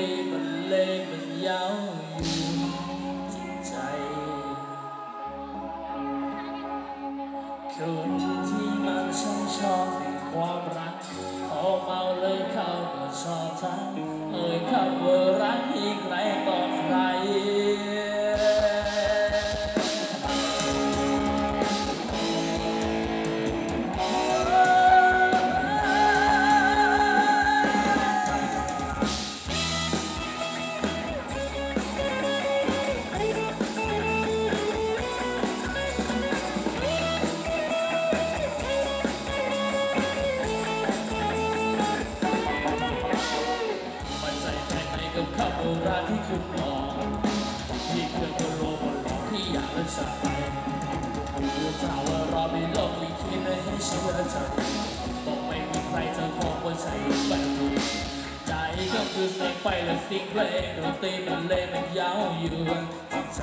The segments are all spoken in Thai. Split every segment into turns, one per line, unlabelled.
เลมันเลงมันเย้าอยู่จิตใจ คนที่มันช่างชอบในความรักพอเมาเลยเข้าก็ชอบทั้งเอ่ยคำว่ารักอีกใครบอก เลยให้เชื่อใจบอกไม่มีใครจะขอว่าใจแบบนี้ใจก็คือเสียงไฟและเสียงเพลงดนตรีมันเล่นมันยาวยู่จิตใจ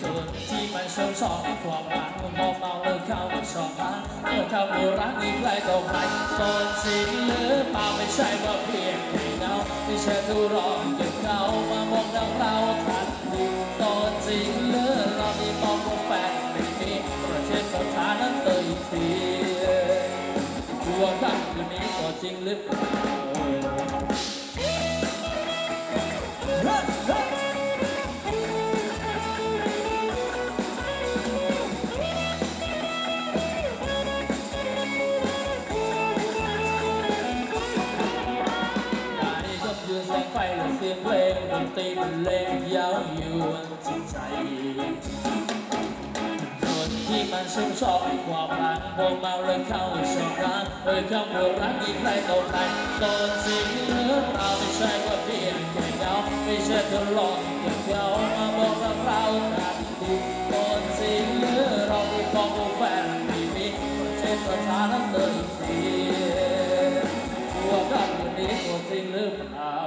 คนที่มันชอบชอบความรักมันมองเมาแล้วเข้ามาชอบรักเมื่อเข้ามารักอีกใครต่อใครโซนจริงหรือเปล่าไม่ใช่ว่าเพียงแค่เงาไม่ใช่ทุรองเก็บเขามามองเราเรา เตยทีตัวข้างคืนนี้โซนจริงหรือเปล่าได้ก็คือแสงไฟและเสียงเพลงดนตรีบรรเลงยาวอยู่จิตใจ มันชื่นชอบในความรักพอเมาเลยเข้าชอบรักเอ่ยคำว่ารักอีกใครต่อใครโดนจริงหรือเปล่าไม่ใช่ว่าเพียงแค่เงาไม่ใช่ทดลองเก็บเขามาบอกเราเราทันทีโดนจริงหรือเราไม่บอกว่าแฟนไม่มีเช่นสถานะเลยทีตัวกันวันนี้ตัวจริงหรือเปล่า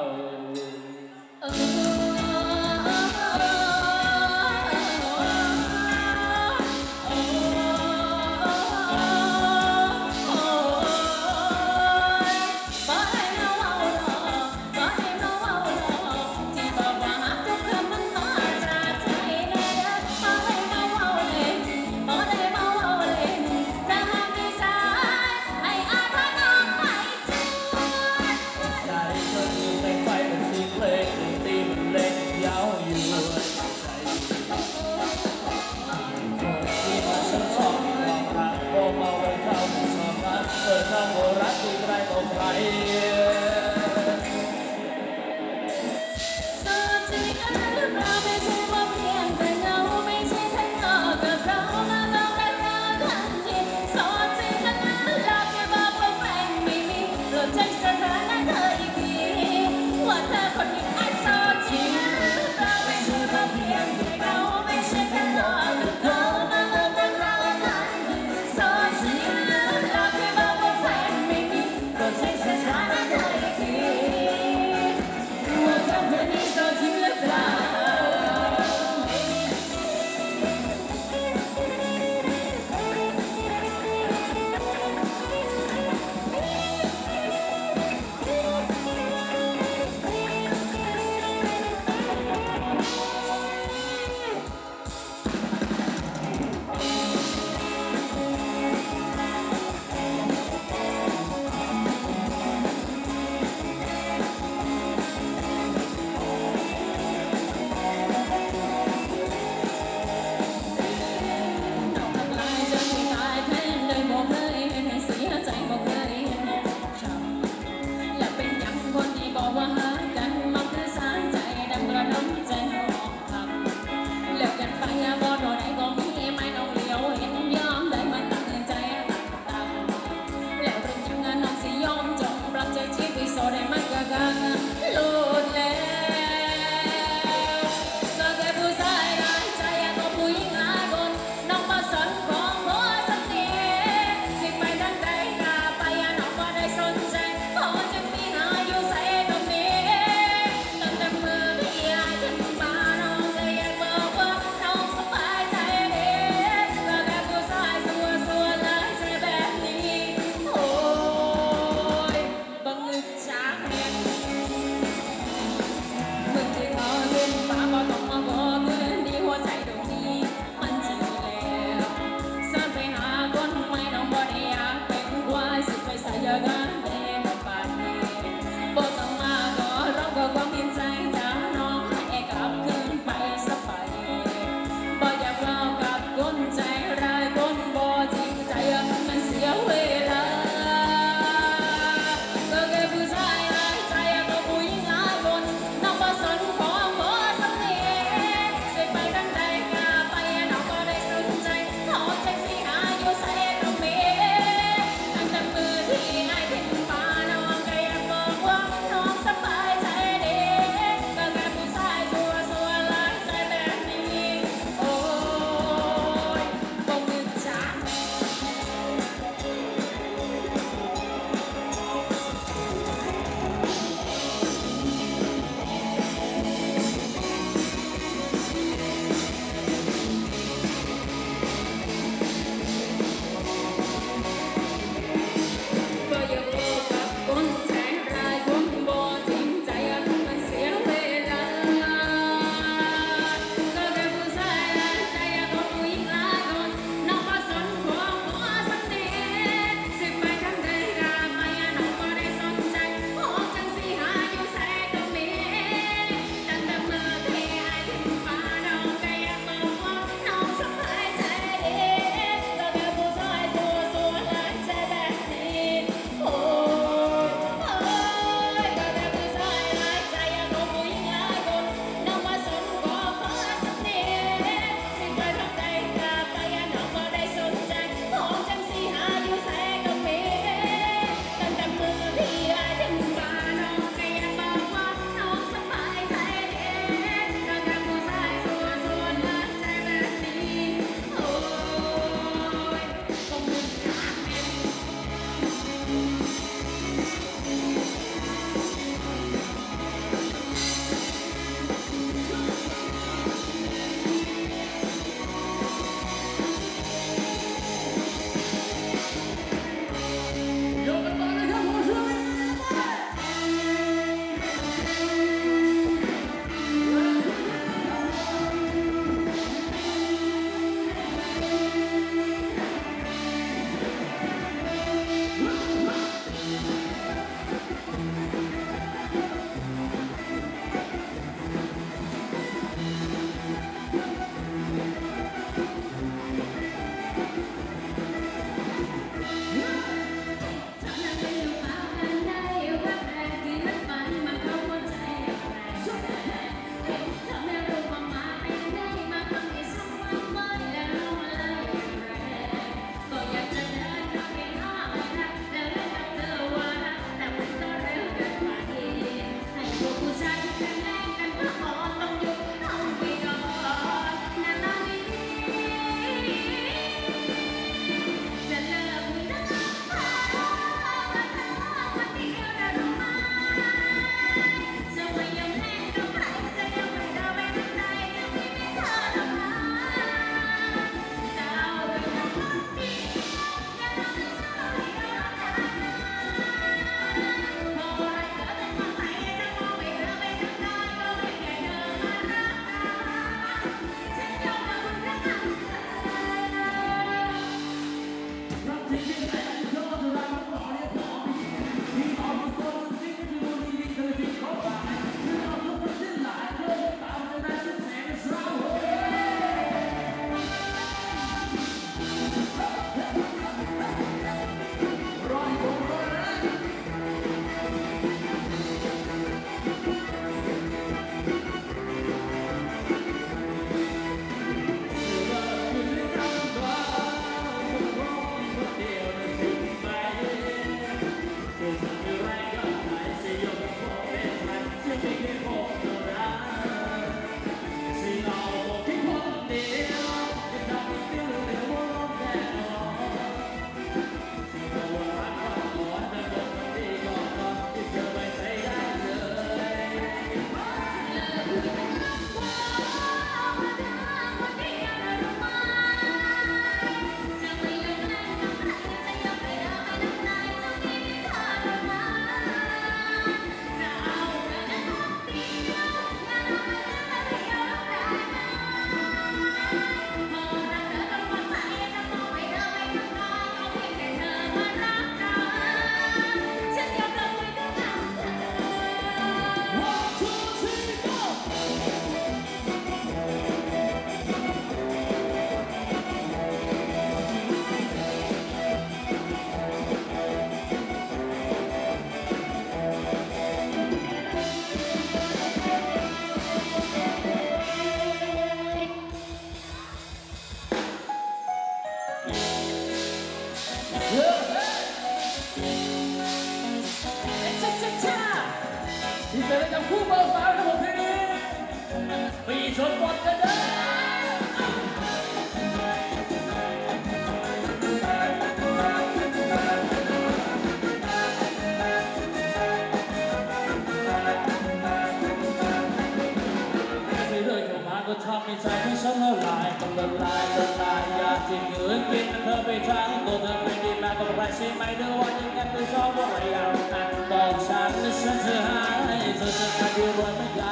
ดีมาก็
ไรใช่ไหมเธอว่ายังนั้นเธอชอบอะไรอย่างนั้นบอกฉันและฉันจะหายเธอจะมาดีรวยไม่ไกล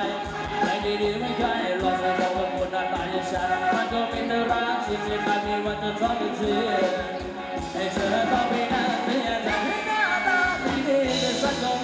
ไม่ดีดีไม่ไกลรอจะบอกว่าคนหน้าตาอย่างฉันมันก็เป็นเธอรักที่ที่มามีวันจะทอดทีให้เธอต้องไปนั่งเสียใจให้หน้าตาดีดีแต่สัก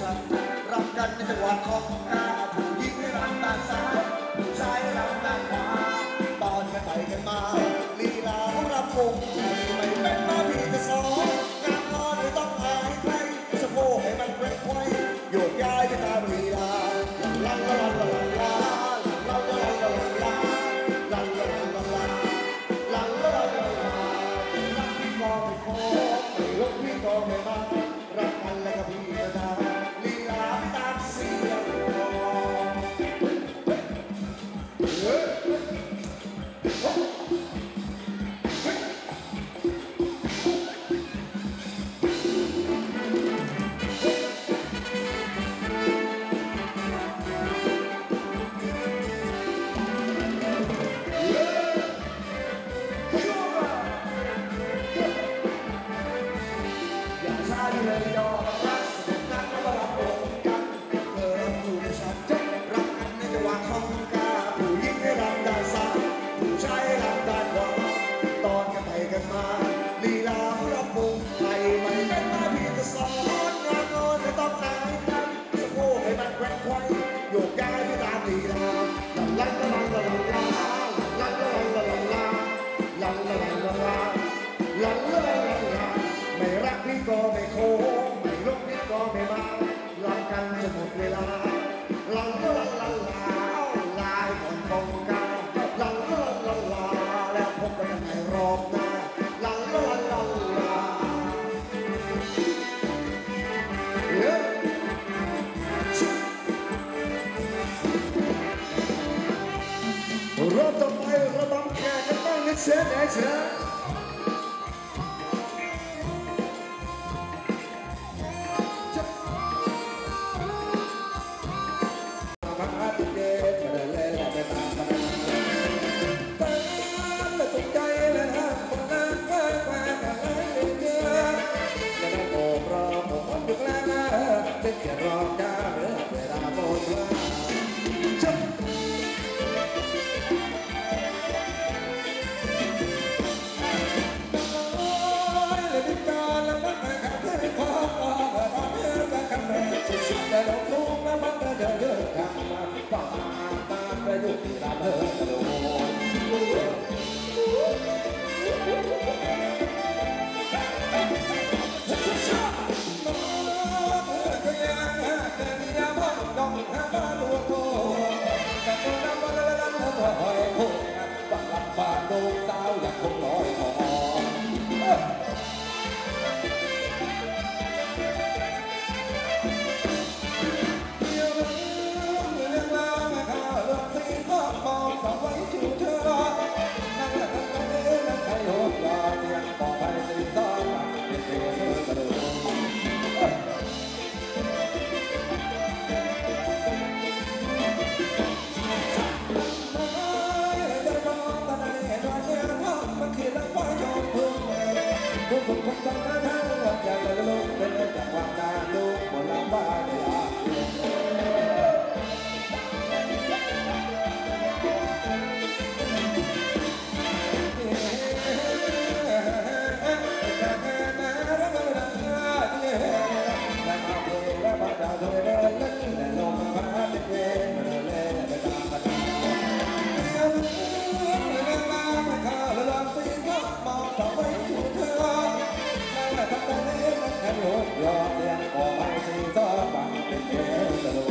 ฉันรับกันในจังหวะ
ของงา gotta be the. 자 话到刀，人哭奈何。Yeah. ข้าแต่ละเล่มสิบก็มองถึงไว้ถูกเธอแต่ถ้าแต่ละเล่มแรมร้อนเรียงกันไปสิบเจ็ดไปแปดเจ็ดก็รู้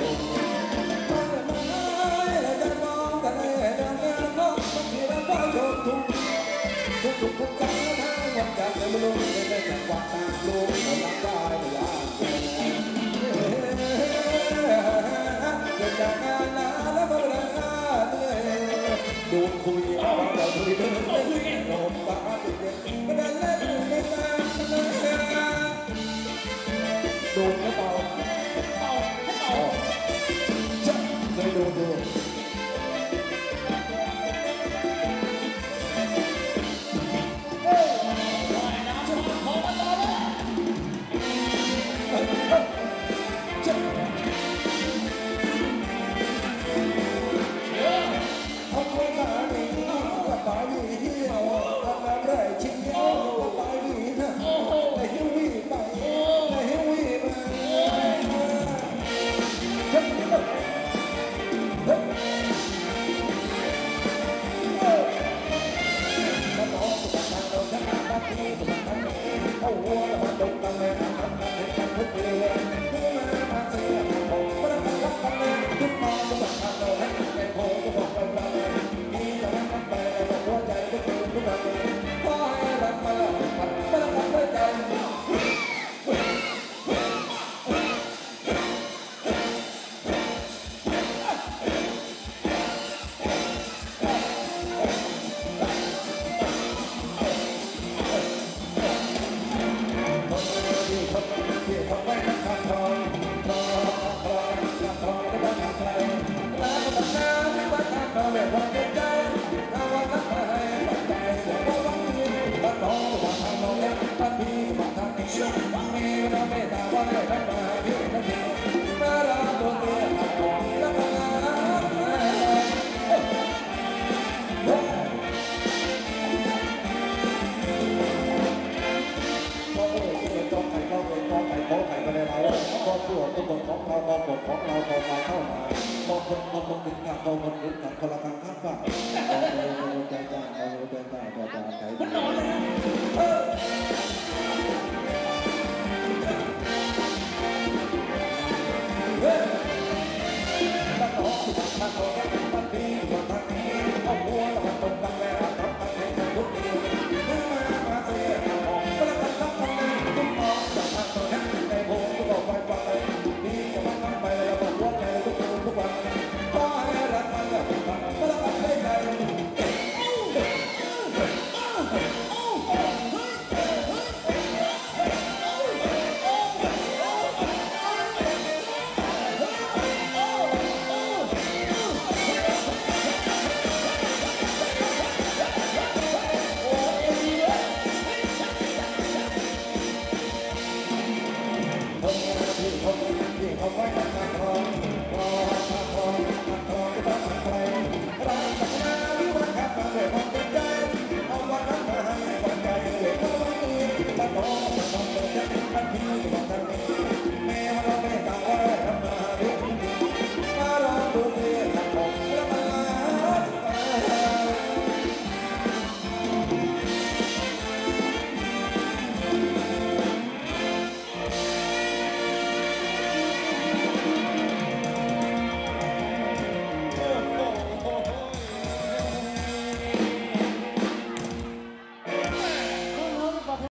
ตอนไหนจะมองแต่ละเล่มก็ต้องมีเรื่องความรู้ถึงจะพบเจอทางวันเกิดเรื่องรุ่งเรื่องแจ้งความต่างรุ่งเวลาใกล้เวลาดึกเฮ้ยเรื่องรุ่งเรื่
องรุ่ง ดูคุยเอาแต่คุยเดินเล่นลมปากเย็นมาเดินเล่นเล่นกันเลยดูไม่เบา
เป๋า